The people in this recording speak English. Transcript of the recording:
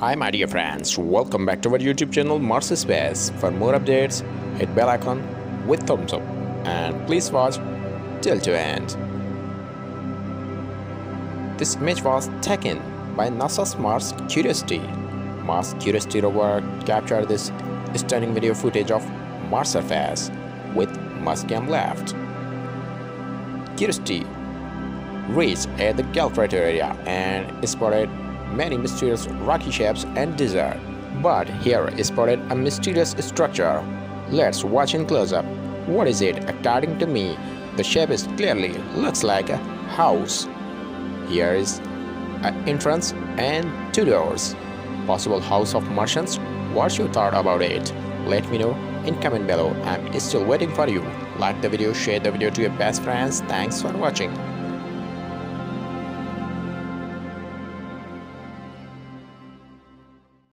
Hi my dear friends, welcome back to our YouTube channel Mars Space. For more updates, hit bell icon with thumbs up and please watch till to end. This image was taken by NASA's Mars Curiosity. Mars Curiosity rover captured this stunning video footage of Mars surface with Mastcam left. Curiosity reached at the Gale crater area and spotted many mysterious rocky shapes and desert. But here is spotted a mysterious structure. Let's watch in close-up. What is it? According to me, the shape is clearly looks like a house. Here is an entrance and two doors. Possible house of Martians? What's your thought about it? Let me know in comment below. I'm still waiting for you. Like the video, share the video to your best friends. Thanks for watching.